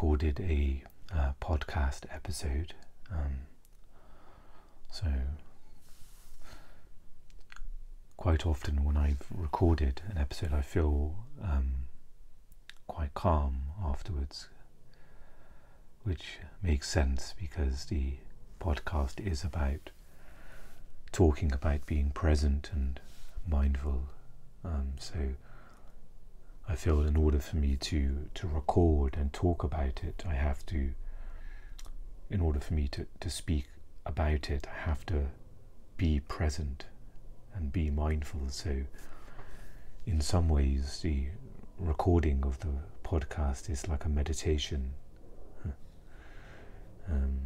recorded a uh, podcast episode. Um, so, quite often when I've recorded an episode, I feel um, quite calm afterwards, which makes sense because the podcast is about talking about being present and mindful. Um, so I feel in order for me to, to record and talk about it, I have to, in order for me to, to speak about it, I have to be present and be mindful. So, in some ways, the recording of the podcast is like a meditation. Um,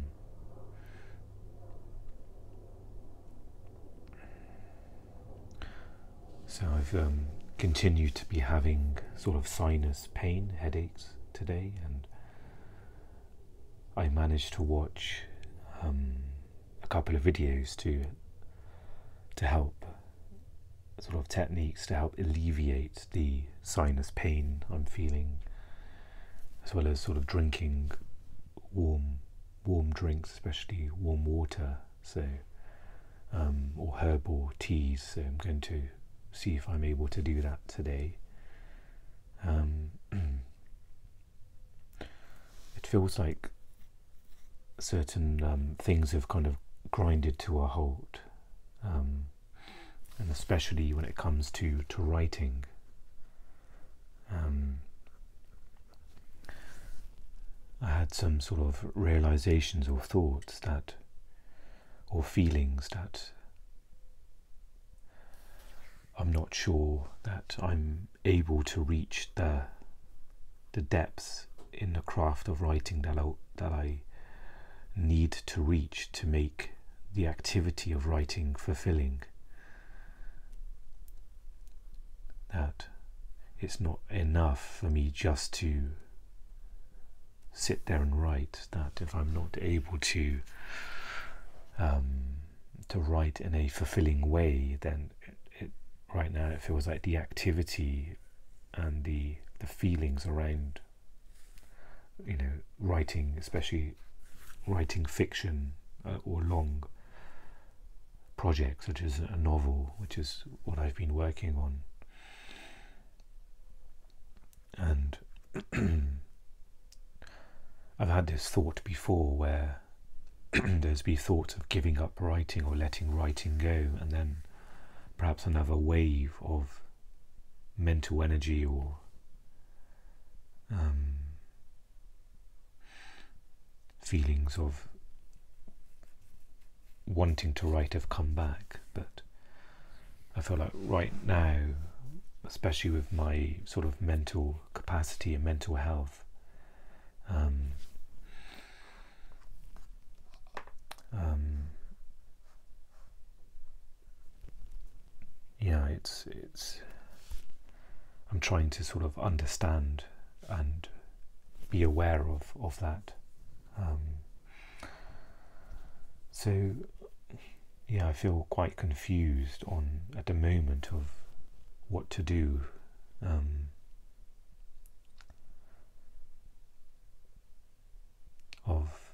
so I've um, continued to be having sort of sinus pain, headaches today, and I managed to watch um, a couple of videos to to help sort of techniques to help alleviate the sinus pain I'm feeling, as well as sort of drinking warm warm drinks, especially warm water. So um, or herbal teas. So I'm going to see if I'm able to do that today. Um, it feels like certain um, things have kind of grinded to a halt, um, and especially when it comes to to writing. Um, I had some sort of realizations or thoughts that, or feelings that I'm not sure that I'm able to reach the the depths in the craft of writing that I, that I need to reach to make the activity of writing fulfilling. That it's not enough for me just to sit there and write. That if I'm not able to um, to write in a fulfilling way, then right now it feels like the activity and the the feelings around you know writing especially writing fiction uh, or long projects such as a novel which is what I've been working on. And I've had this thought before where there's been thoughts of giving up writing or letting writing go and then perhaps another wave of mental energy or um, feelings of wanting to write have come back. But I feel like right now, especially with my sort of mental capacity and mental health, um, um, yeah, it's it's. I'm trying to sort of understand and be aware of of that. Um, so, yeah, I feel quite confused on at the moment of what to do. Um, of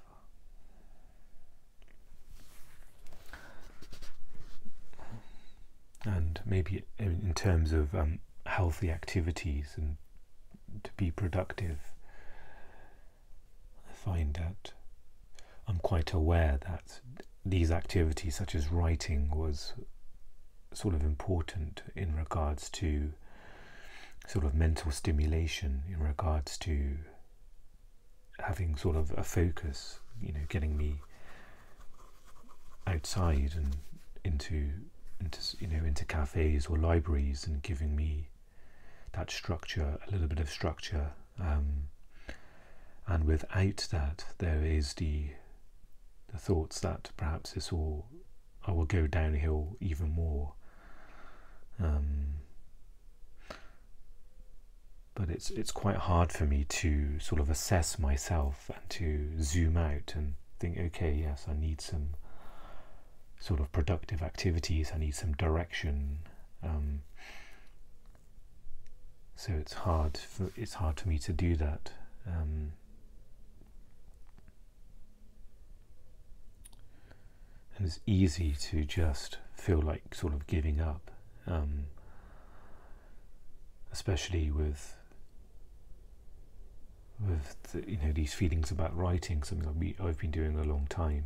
and maybe in terms of um, healthy activities and to be productive, I find that I'm quite aware that these activities, such as writing, was sort of important in regards to sort of mental stimulation, in regards to having sort of a focus, you know, getting me outside and into into you know into cafes or libraries and giving me that structure, a little bit of structure. Um, and without that, there is the the thoughts that perhaps this all I will go downhill even more. Um, but it's it's quite hard for me to sort of assess myself and to zoom out and think, okay, yes, I need some sort of productive activities. I need some direction. Um, so it's hard for it's hard for me to do that. Um, and it's easy to just feel like sort of giving up, um, especially with with the, you know these feelings about writing, something I've been, I've been doing a long time,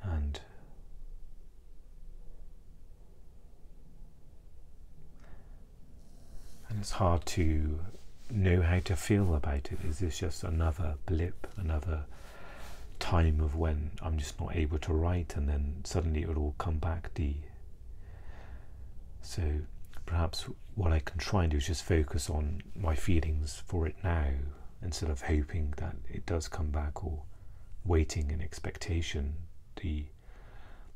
and it's hard to know how to feel about it. Is this just another blip, another time of when I'm just not able to write, and then suddenly it will all come back? The so perhaps what I can try and do is just focus on my feelings for it now instead of hoping that it does come back or waiting in expectation. The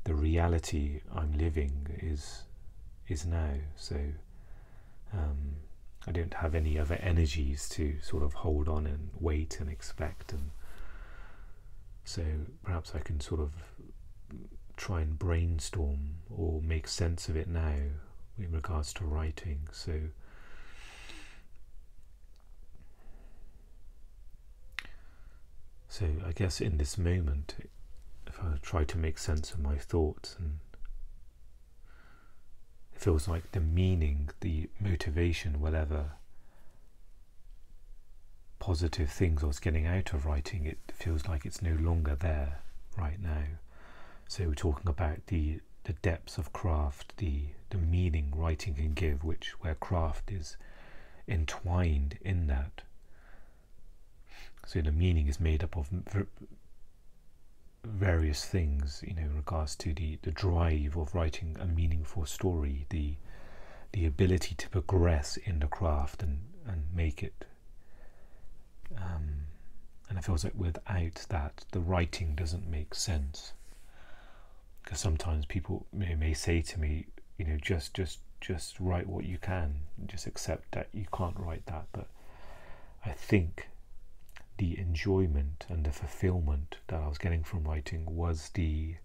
the reality I'm living is is now. So um, I don't have any other energies to sort of hold on and wait and expect and so perhaps I can sort of try and brainstorm or make sense of it now in regards to writing. So so I guess in this moment if I try to make sense of my thoughts and feels like the meaning, the motivation, whatever positive things I was getting out of writing, it feels like it's no longer there right now. So we're talking about the the depths of craft, the the meaning writing can give, which where craft is entwined in that. So the meaning is made up of various things, you know, in regards to the, the drive of writing a meaningful story, the the ability to progress in the craft and, and make it. Um, and it feels like without that, the writing doesn't make sense. Because sometimes people may, may say to me, you know, just just just write what you can, just accept that you can't write that. But I think the enjoyment and the fulfillment that I was getting from writing was the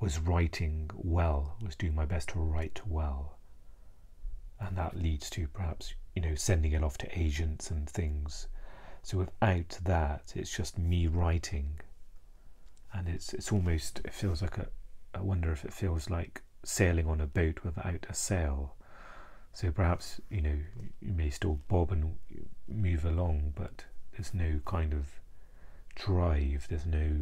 was writing well, was doing my best to write well. And that leads to perhaps, you know, sending it off to agents and things. So without that, it's just me writing. And it's it's almost it feels like a I wonder if it feels like sailing on a boat without a sail. So perhaps, you know, you may still bob and move along, but there's no kind of drive, there's no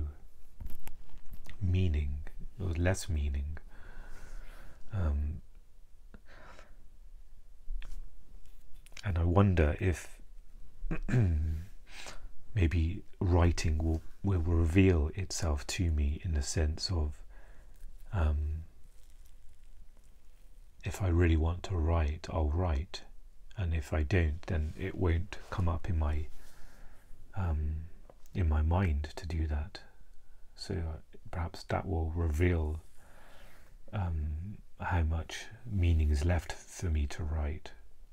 meaning, or less meaning. Um, and I wonder if maybe writing will, will reveal itself to me in the sense of um, if I really want to write, I'll write, and if I don't, then it won't come up in my um, in my mind to do that. So uh, perhaps that will reveal um, how much meaning is left for me to write.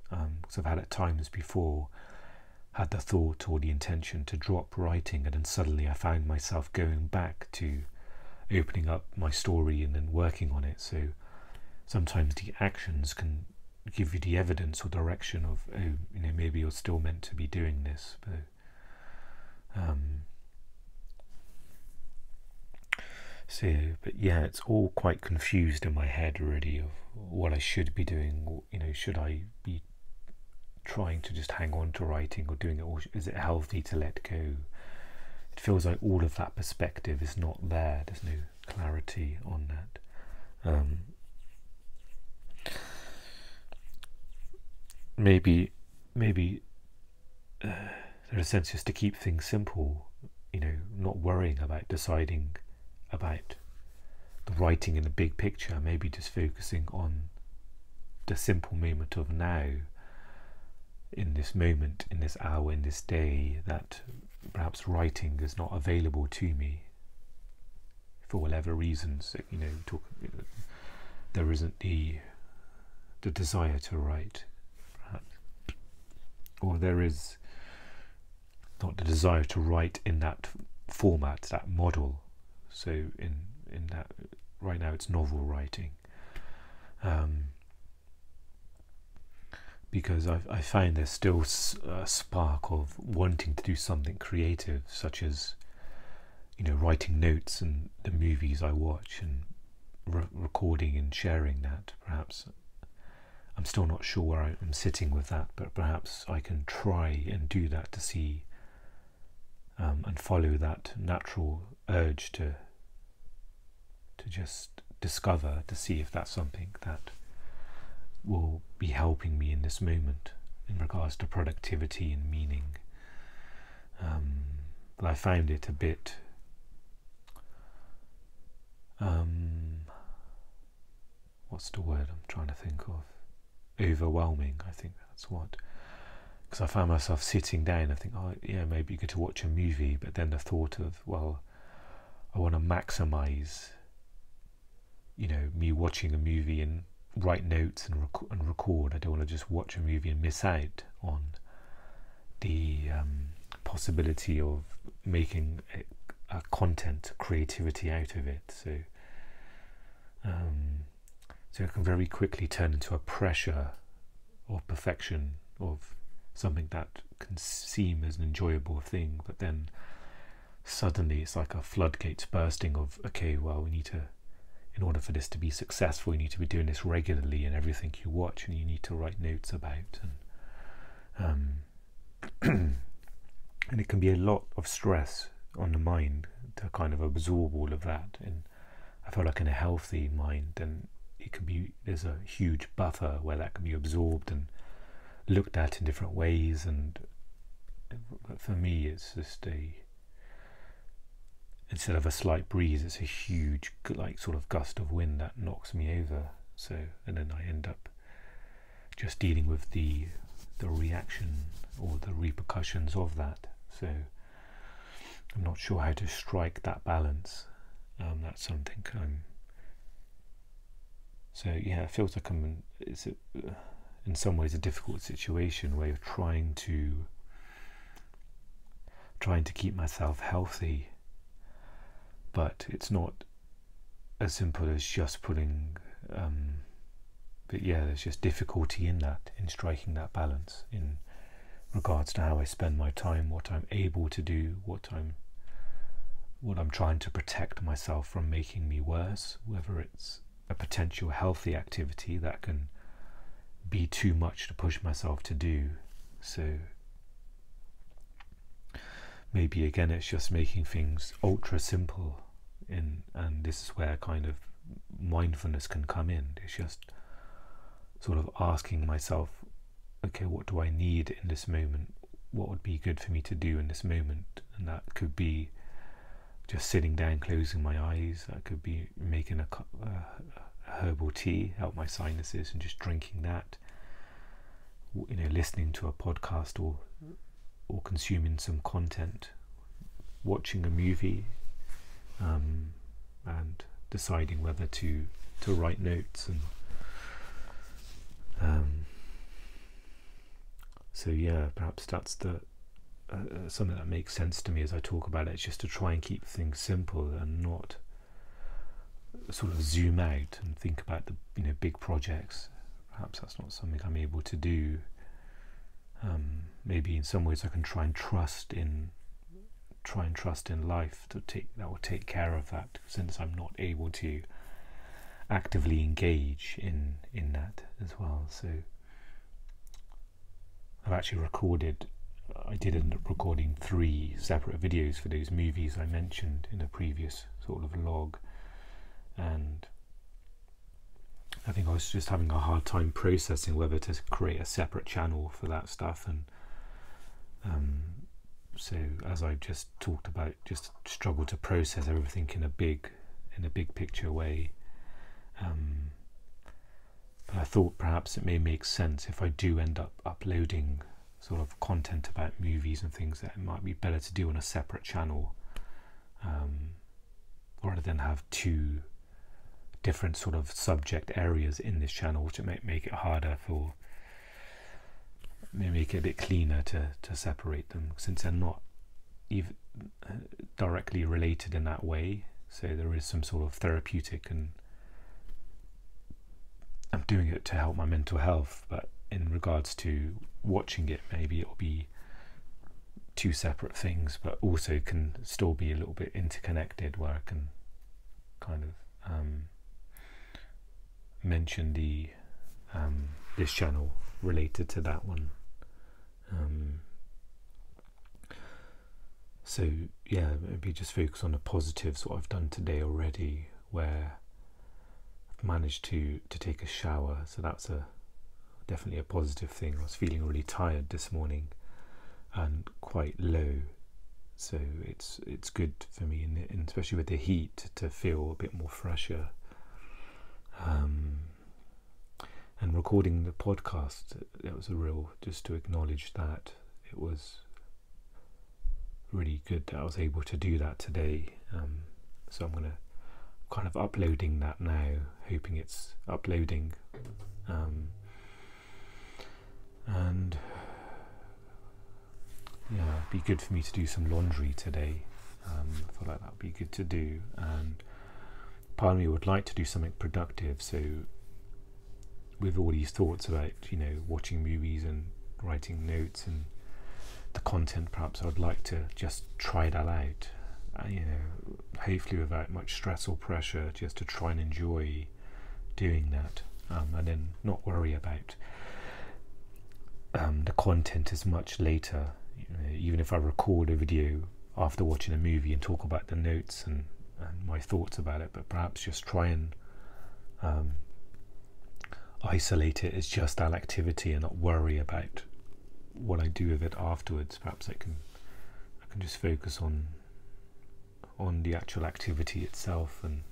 Because um, I've had at times before had the thought or the intention to drop writing, and then suddenly I found myself going back to opening up my story and then working on it. So sometimes the actions can give you the evidence or direction of, oh, you know, maybe you're still meant to be doing this, but so, but yeah, it's all quite confused in my head already of what I should be doing. You know, should I be trying to just hang on to writing or doing it, or is it healthy to let go? It feels like all of that perspective is not there. There's no clarity on that. Um, maybe, maybe. Uh, in a sense just to keep things simple, you know, not worrying about deciding about the writing in the big picture, maybe just focusing on the simple moment of now, in this moment, in this hour, in this day, that perhaps writing is not available to me for whatever reasons, you know, talk, there isn't the the desire to write, perhaps, or there is not the desire to write in that format, that model. So in in that right now it's novel writing. Um, because I, I find there's still a spark of wanting to do something creative, such as you know, writing notes and the movies I watch and re- recording and sharing that. Perhaps I'm still not sure where I'm sitting with that, but perhaps I can try and do that to see um, and follow that natural urge to to just discover to see if that's something that will be helping me in this moment in regards to productivity and meaning. Um, but I found it a bit um, what's the word I'm trying to think of? Overwhelming, I think that's what. Because I found myself sitting down, I think, oh, yeah, maybe you get to watch a movie, but then the thought of, well, I want to maximize, you know, me watching a movie and write notes and, rec- and record. I don't want to just watch a movie and miss out on the um, possibility of making a, a content creativity out of it. So, um, so it can very quickly turn into a pressure of perfection of something that can seem as an enjoyable thing, but then suddenly it's like a floodgates bursting of okay, well, we need to in order for this to be successful, you need to be doing this regularly in everything you watch, and you need to write notes about. And um, and it can be a lot of stress on the mind to kind of absorb all of that. And I feel like in a healthy mind, then it can be there's a huge buffer where that can be absorbed and looked at in different ways. And for me, it's just a instead of a slight breeze, it's a huge, like, sort of gust of wind that knocks me over. So, and then I end up just dealing with the the reaction or the repercussions of that. So, I'm not sure how to strike that balance. Um, that's something I'm. So yeah, it feels like I'm. In, it's a, in some ways a difficult situation where you're trying to trying to keep myself healthy but it's not as simple as just putting. Um, but yeah, there's just difficulty in that, in striking that balance in regards to how I spend my time, what I'm able to do, what I'm what I'm trying to protect myself from making me worse, whether it's a potential healthy activity that can be too much to push myself to do. So maybe again it's just making things ultra simple in and this is where kind of mindfulness can come in. It's just sort of asking myself okay what do i need in this moment? What would be good for me to do in this moment? And that could be just sitting down closing my eyes. That could be making a, a uh, herbal tea help my sinuses and just drinking that. You know listening to a podcast or or consuming some content. Watching a movie um, and deciding whether to to write notes and um, so yeah perhaps that's the uh, uh, something that makes sense to me as I talk about it. It's just to try and keep things simple and not sort of zoom out and think about the you know big projects. Perhaps that's not something I'm able to do. Um, maybe in some ways I can try and trust in try and trust in life to take that will take care of that since I'm not able to actively engage in in that as well. So I've actually recorded I did end up recording three separate videos for those movies I mentioned in a previous sort of vlog. And I think I was just having a hard time processing whether to create a separate channel for that stuff and um, so as I just talked about, just struggle to process everything in a big, in a big picture way. Um, but I thought perhaps it may make sense if I do end up uploading sort of content about movies and things that it might be better to do on a separate channel, um, rather than have two different sort of subject areas in this channel, which it might make it harder for make it a bit cleaner to, to separate them since they're not even uh, directly related in that way. So there is some sort of therapeutic, and I'm doing it to help my mental health. But in regards to watching it, maybe it'll be two separate things, but also can still be a little bit interconnected, where I can kind of um, mention the um, this channel related to that one. So yeah, maybe just focus on the positives. What I've done today already, where I've managed to to take a shower. So that's a definitely a positive thing. I was feeling really tired this morning and quite low, so it's it's good for me, and especially with the heat, to feel a bit more fresher. Um, and recording the podcast, it was a real just to acknowledge that it was really good that I was able to do that today. Um, so I'm gonna kind of uploading that now, hoping it's uploading. Um, and yeah, it'd be good for me to do some laundry today. Um, I feel like that would be good to do. And part of me would like to do something productive. So with all these thoughts about you know watching movies and writing notes and the content perhaps I would like to just try that out. Uh, you know hopefully without much stress or pressure just to try and enjoy doing that um, and then not worry about um, the content as much later. You know, even if I record a video after watching a movie and talk about the notes and, and my thoughts about it but perhaps just try and um, isolate it as just that activity and not worry about what I do with it afterwards. Perhaps I can I can just focus on on the actual activity itself and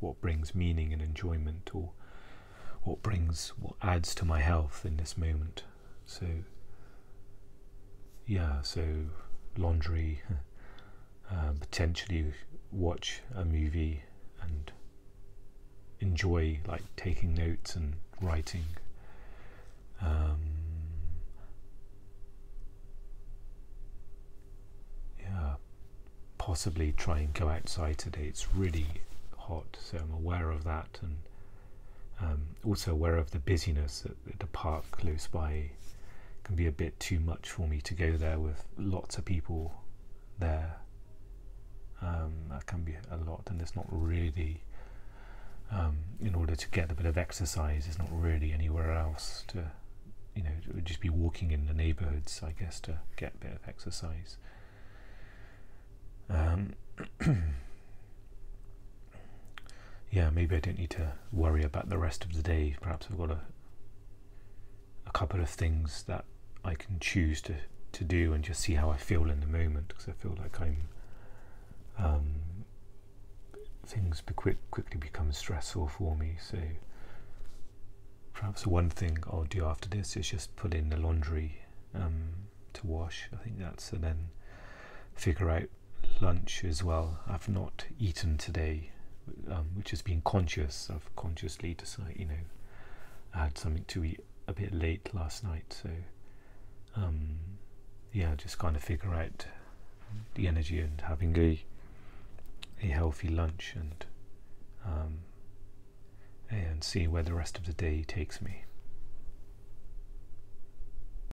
what brings meaning and enjoyment or what brings what adds to my health in this moment. So yeah, so laundry, uh, potentially watch a movie and enjoy like taking notes and writing. Um, yeah, possibly try and go outside today. It's really hot, so I'm aware of that, and um, also aware of the busyness at, the park close by. It can be a bit too much for me to go there with lots of people there. Um, that can be a lot, and it's not really um, in order to get a bit of exercise. There's not really anywhere else to, you know, just be walking in the neighbourhoods, I guess, to get a bit of exercise. Um, yeah, maybe I don't need to worry about the rest of the day. Perhaps I've got a a couple of things that I can choose to to do and just see how I feel in the moment because I feel like I'm um, things be quick, quickly become stressful for me. So perhaps the one thing I'll do after this is just put in the laundry um, to wash. I think that's and then figure out lunch as well. I've not eaten today, um, which has been conscious. I've consciously decided, you know, I had something to eat a bit late last night, so um, yeah, just kind of figure out the energy and having a a healthy lunch and um, and see where the rest of the day takes me.